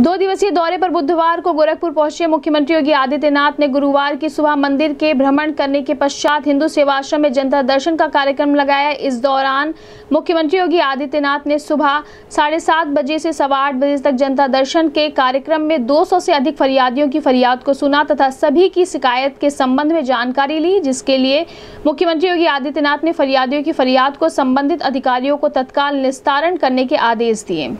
दो दिवसीय दौरे पर बुधवार को गोरखपुर पहुँचे मुख्यमंत्री योगी आदित्यनाथ ने गुरुवार की सुबह मंदिर के भ्रमण करने के पश्चात हिंदू सेवाश्रम में जनता दर्शन का कार्यक्रम लगाया। इस दौरान मुख्यमंत्री योगी आदित्यनाथ ने सुबह साढ़े सात बजे से सवा आठ बजे तक जनता दर्शन के कार्यक्रम में 200 से अधिक फरियादियों की फरियाद को सुना तथा सभी की शिकायत के संबंध में जानकारी ली, जिसके लिए मुख्यमंत्री योगी आदित्यनाथ ने फरियादियों की फरियाद को संबंधित अधिकारियों को तत्काल निस्तारण करने के आदेश दिए।